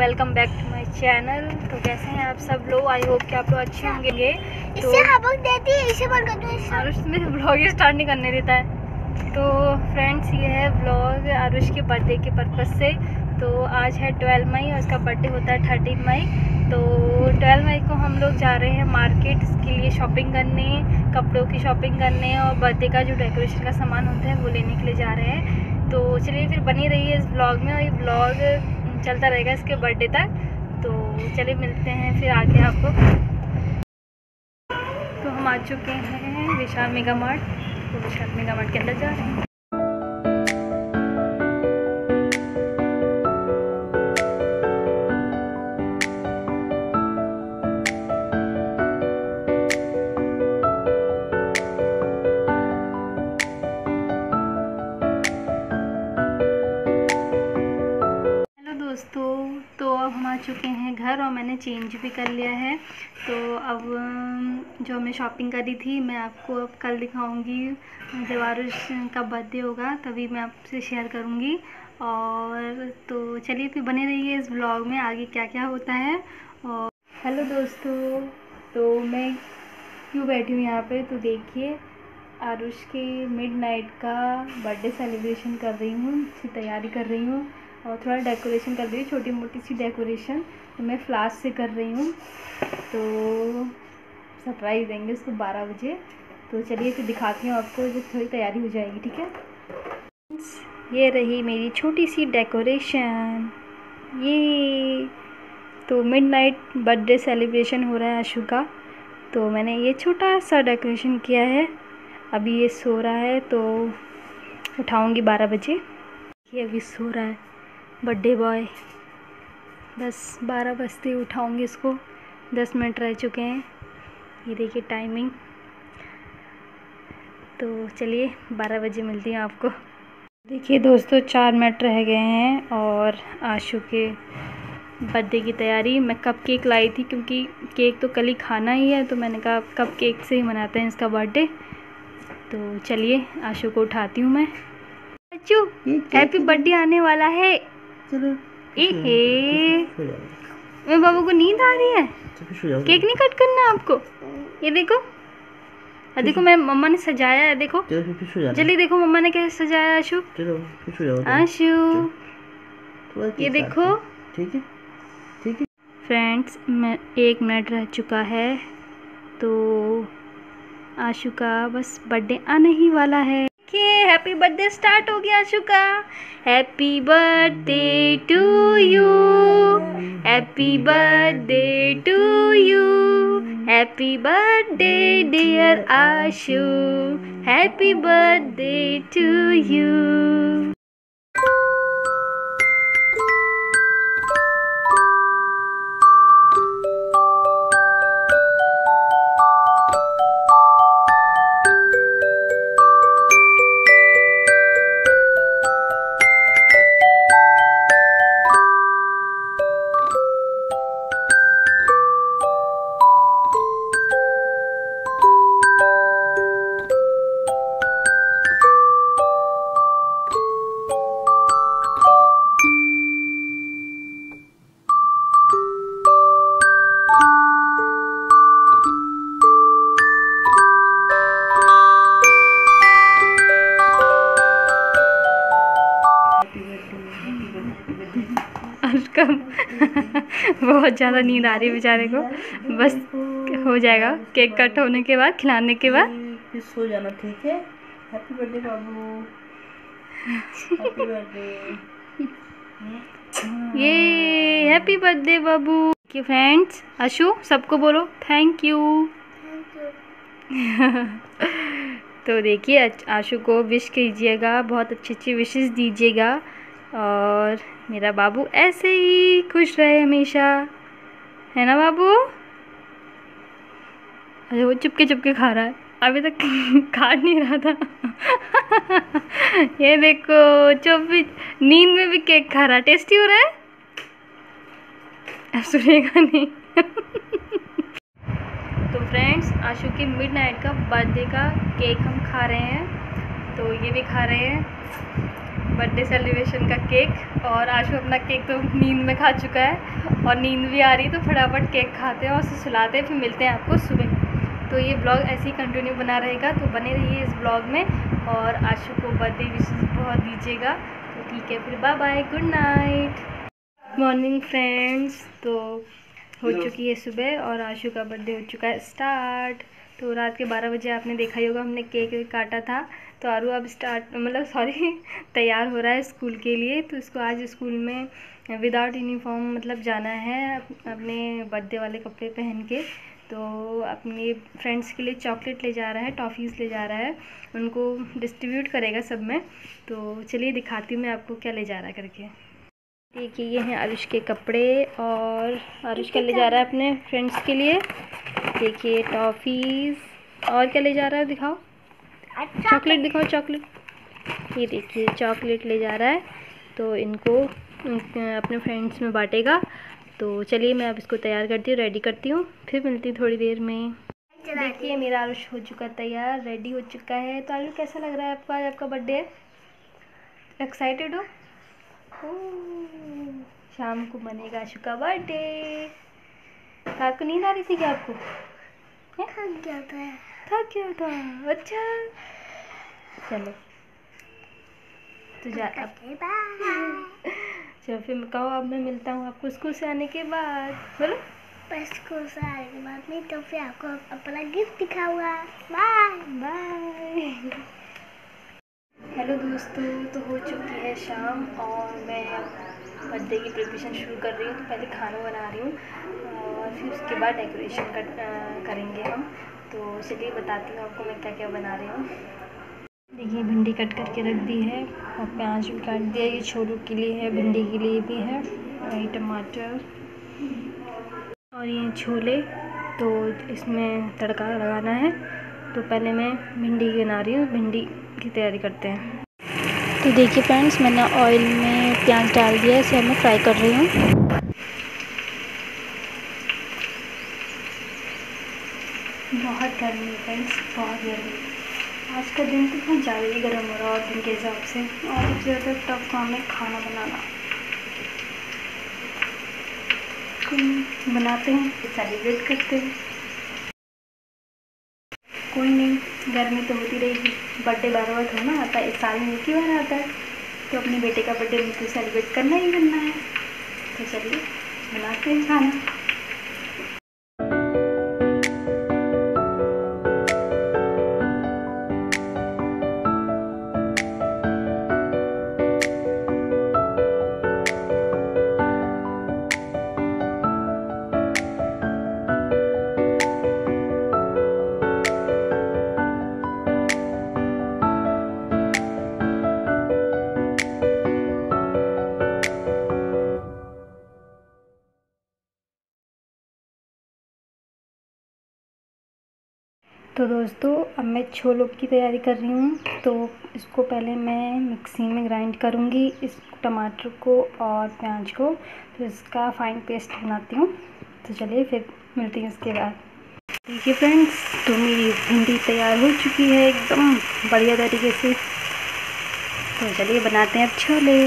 Welcome back to my channel तो कैसे हैं आप सब लोग? आई होप कि आप लोग अच्छे होंगे। तो देती है इसे बंद कर आरुष ब्लॉग स्टार्ट नहीं करने देता है। तो फ्रेंड्स ये है ब्लॉग आरुष के बर्थडे के पर्पज़ से। तो आज है ट्वेल्व मई और उसका बर्थडे होता है थर्टीन मई। तो ट्वेल्व मई को हम लोग जा रहे हैं मार्केट के लिए शॉपिंग करने कपड़ों की शॉपिंग करने और बर्थडे का जो डेकोरेशन का सामान होता है वो लेने के लिए जा रहे हैं। तो चलिए फिर बनी रही है इस ब्लॉग में और ये ब्लॉग चलता रहेगा इसके बर्थडे तक। तो चलिए मिलते हैं फिर आगे आपको। तो हम आ चुके हैं विशाल मेगा मार्ट। तो विशाल मेगा मार्ट के अंदर जा रहे हैं। दोस्तों तो अब हम आ चुके हैं घर और मैंने चेंज भी कर लिया है। तो अब जो मैं शॉपिंग करी थी, मैं आपको अब कल दिखाऊँगी, जब आरुष का बर्थडे होगा, तभी मैं आपसे शेयर करूँगी। और तो चलिए फिर बने रहिए इस ब्लॉग में, आगे क्या क्या होता है। और हेलो दोस्तों तो मैं क्यों बैठी हूँ यहाँ पे? तो देखिए, आरुष के मिड नाइट का बर्थडे सेलिब्रेशन कर रही हूँ, उसकी तैयारी कर रही हूँ। और थोड़ा डेकोरेशन कर हूँ छोटी मोटी सी डेकोरेशन तो मैं फ्लास से कर रही हूँ। तो सरप्राइज़ देंगे उसको बारह बजे। तो चलिए फिर दिखाती हूँ आपको जब थोड़ी तैयारी हो जाएगी, ठीक है? ये रही मेरी छोटी सी डेकोरेशन ये तो मिड नाइट बर्थडे सेलिब्रेशन हो रहा है आशु का। तो मैंने ये छोटा सा डेकोरेशन किया है। अभी ये सो रहा है तो उठाऊँगी बारह बजे। ये अभी सो रहा है। Birthday boy. बस बारह बजते उठाऊँगी इसको। दस मिनट रह चुके हैं। ये देखिए टाइमिंग तो चलिए बारह बजे मिलती हूँ आपको। देखिए दोस्तों चार मिनट रह गए हैं और आशु के बर्थडे की तैयारी। मैं कप केक लाई थी क्योंकि केक तो कल ही खाना ही है तो मैंने कहा कप केक से ही मनाते हैं इसका बर्थडे। तो चलिए आशु को उठाती हूँ मैं। बच्चू हैप्पी बर्थडे आने वाला है। चलो। ए बाबू को नींद आ रही है? केक नहीं कट करना आपको? ये देखो। देखो मैं मम्मा ने सजाया है देखो। चलो फिर फिर सो जाना। जल्दी देखो मम्मा ने कैसे सजाया आशु। आशु ये देखो। ठीक है ठीक है। फ्रेंड्स मैं एक मिनट रह चुका है तो आशु का बस बर्थडे आने ही वाला है। हैप्पी बर्थडे स्टार्ट हो गया आशु का happy birthday to you happy birthday to you happy birthday dear Ashu happy birthday to you बहुत ज़्यादा नींद आ रही है बेचारे को। बस हो जाएगा। केक कट होने के बाद खिलाने के बाद। सो जाना ठीक है? हैप्पी बर्थडे बाबू। हैप्पी बर्थडे ये हैप्पी बर्थडे बाबू। कि फ्रेंड्स अशु सबको बोलो थैंक यू तो देखिए आशु को विश कीजिएगा बहुत अच्छी अच्छी विशेस दीजिएगा। और मेरा बाबू ऐसे ही खुश रहे हमेशा। है ना बाबू? अरे वो चुपके चुपके खा रहा है। अभी तक खा नहीं रहा था। ये देखो, चौबीस, नींद में भी केक खा रहा। टेस्टी हो रहा है? अब सुनेगा नहीं। तो फ्रेंड्स, आशु के मिड नाइट का बर्थडे का केक हम खा रहे हैं। तो ये भी खा रहे हैं। बर्थडे सेलिब्रेशन का केक और आशु अपना केक तो नींद में खा चुका है और नींद भी आ रही है तो फटाफट केक खाते हैं और उसे सुलाते हैं फिर मिलते हैं आपको सुबह। तो ये ब्लॉग ऐसे ही कंटिन्यू बना रहेगा तो बने रहिए इस ब्लॉग में और आशु को बर्थडे विशेष बहुत दीजिएगा। तो ठीक है फिर bye bye good night morning friends तो हो चुकी है सुबह और आशु का बर्थडे हो चुका है स्टार्ट तो रात के बारह बजे आपने देखा ही होगा हमने केक काटा था। तो आरू अब स्टार्ट मतलब सॉरी तैयार हो रहा है स्कूल के लिए तो इसको आज स्कूल में विदाउट यूनिफॉर्म मतलब जाना है अपने बर्थडे वाले कपड़े पहन के। तो अपने फ्रेंड्स के लिए चॉकलेट ले जा रहा है टॉफ़ीज़ ले जा रहा है, उनको डिस्ट्रीब्यूट करेगा सब में। तो चलिए दिखाती हूँ मैं आपको क्या ले जा रहा है करके। देखिए, ये हैं आरुष के कपड़े और आरुष क्या ले जा रहा है अपने फ्रेंड्स के लिए। देखिए टॉफ़ीज़ और क्या ले जा रहा है, दिखाओ। चॉकलेट दिखाओ चॉकलेट। ये देखिए चॉकलेट ले जा रहा है तो इनको अपने फ्रेंड्स में बांटेगा। तो चलिए मैं अब इसको तैयार करती हूँ रेडी करती हूँ। फिर मिलती हूँ थोड़ी देर में। देखिए मेरा आरुष हो चुका तैयार रेडी हो चुका है। तो आरुष कैसा लग रहा है आपका आज आपका बर्थडे एक्साइटेड हो? शाम को बनेगा आशु का बर्थडे रात को नींद आ रही थी क्या आपको? थक गया था। था क्या था अच्छा चलो। तो जा अब। चलो फिर कहो अब मैं मिलता हूँ आपको स्कूल से आने के बाद। बोलो। बस को सारे के बाद में तो फिर आपको अपना गिफ्ट दिखाऊँगा बाय बाय हेलो दोस्तों तो हो चुकी है शाम और मैं बर्थडे की प्रिपरेशन शुरू कर रही हूँ। तो पहले खाना बना रही हूँ और फिर उसके बाद डेकोरेशन कर, करेंगे हम। तो चलिए बताती हूँ आपको मैं क्या क्या बना रही हूँ। देखिए, भिंडी कट करके रख दी है। और प्याज भी काट दिया, ये छोलों के लिए है, भिंडी के लिए भी है। और ये टमाटर और ये छोले। तो इसमें तड़का लगाना है। तो पहले मैं भिंडी बना रही हूँ। भिंडी की तैयारी करते हैं। तो देखिए फ्रेंड्स, मैंने ऑयल में प्याज डाल दिया है, इसे मैं फ्राई कर रही हूँ। बहुत गर्मी है फ्रेंड्स बहुत गर्मी आज का दिन तो बहुत ज़्यादा ही गर्म हो रहा है और दिन के हिसाब से। और सबसे ज़्यादा टफ काम है खाना बनाना। बनाते हैं सेलिब्रेट करते हैं? कोई नहीं, गर्मी तो होती रहेगी। बर्थडे बार बार थोड़ा ना आता है, इस साल में एक ही बार आता है। तो अपने बेटे का बर्थडे बिल्कुल सेलिब्रेट करना ही करना है। तो चलिए, बनाते हैं खाना। तो दोस्तों, अब मैं छोलों की तैयारी कर रही हूँ। तो इसको पहले मैं मिक्सी में ग्राइंड करूँगी इस टमाटर को और प्याज को। तो इसका फाइन पेस्ट बनाती हूँ। तो चलिए फिर मिलती हूँ इसके बाद। देखिए फ्रेंड्स तो मेरी भिंडी तैयार हो चुकी है एकदम बढ़िया तरीके से। तो चलिए बनाते हैं अब छोले।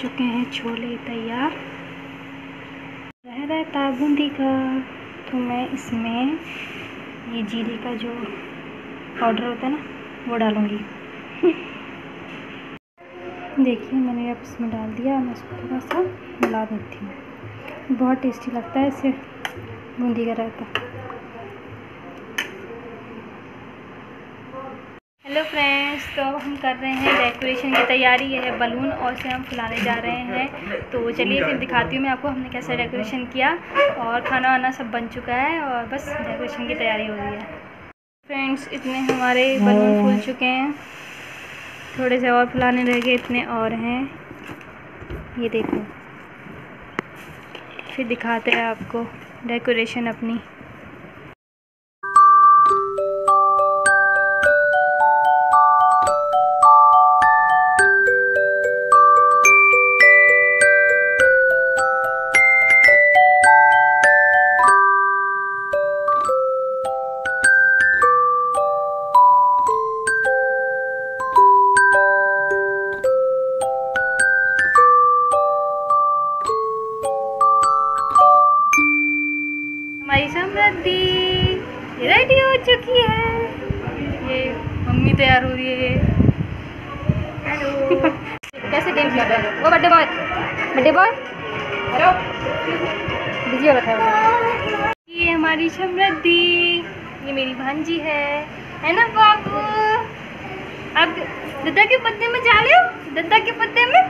चुके हैं छोले तैयार। रह रहा था बूंदी का। तो मैं इसमें ये जीरे का जो पाउडर होता है ना, वो डालूँगी। देखिए, मैंने अब इसमें डाल दिया। मैं इसको थोड़ा सा मिला देती हूँ। बहुत टेस्टी लगता है इससे बूंदी का रायता हेलो हेलो तो अब हम कर रहे हैं डेकोरेशन की तैयारी। ये है बलून और से हम फुलाने जा रहे हैं। तो चलिए फिर दिखाती हूँ मैं आपको हमने कैसे डेकोरेशन किया और खाना वाना सब बन चुका है और बस डेकोरेशन की तैयारी हो रही है। फ्रेंड्स इतने हमारे बलून फूल चुके हैं। थोड़े से और फुलाने रह गए, इतने और हैं। ये देखो। फिर दिखाते हैं आपको डेकोरेशन अपनी। समृद्धि रेडी हो चुकी है। ये मम्मी तैयार हो रही है हेलो कैसे गेम खेल रहे हो? वो birthday boy birthday boy hello busy हो रखा है ये हमारी समृद्धि ये मेरी भांजी है। है ना बाबू? अब दद्दा के पत्ते में जा रहे हो? दद्दा के पत्ते में?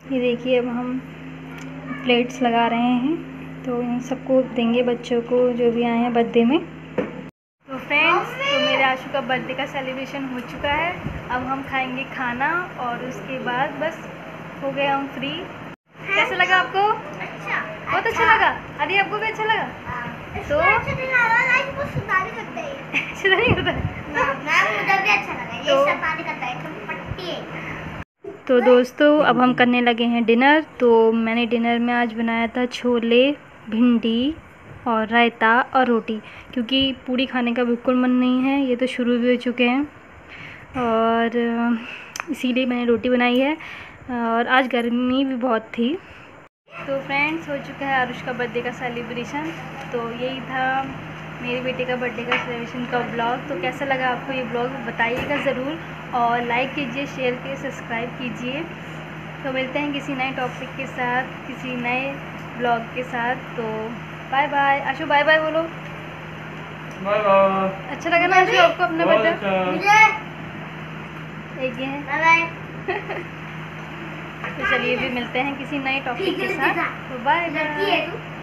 ये देखिए, अब हम प्लेट्स लगा रहे हैं तो इन सबको देंगे बच्चों को जो भी आए हैं बर्थडे में। तो फ्रेंड्स तो मेरे आशु का बर्थडे का सेलिब्रेशन हो चुका है। अब हम खाएँगे खाना और उसके बाद बस हो गए हम फ्री कैसा लगा आपको? बहुत अच्छा लगा। अरे आपको भी अच्छा लगा। तो? अच्छा नहीं हैं। अच्छा नहीं होता। मैम मुझे भी अच्छा लगा ये तो- है है। तो दोस्तों अब हम करने लगे हैं डिनर। तो मैंने डिनर में आज बनाया था छोले भिंडी और रायता और रोटी क्योंकि पूड़ी खाने का बिल्कुल मन नहीं है ये तो शुरू भी हो चुके हैं। और इसीलिए मैंने रोटी बनाई है। और आज गर्मी भी बहुत थी। तो फ्रेंड्स हो चुका है आरुष का बर्थडे का सेलिब्रेशन तो यही था मेरे बेटे का बर्थडे का सेलिब्रेशन का ब्लॉग तो कैसा लगा आपको ये ब्लॉग बताइएगा ज़रूर और लाइक कीजिए शेयर कीजिए सब्सक्राइब कीजिए। तो मिलते हैं किसी नए टॉपिक के साथ किसी नए ब्लॉग के साथ। तो bye bye Ashu bye bye बोलो। बाय बाय अच्छा लगा ना आशु आपको अपना बर्थडे एक ये है। बाय बाय तो चलिए भी मिलते हैं किसी नए टॉपिक के साथ। तो बाय बाय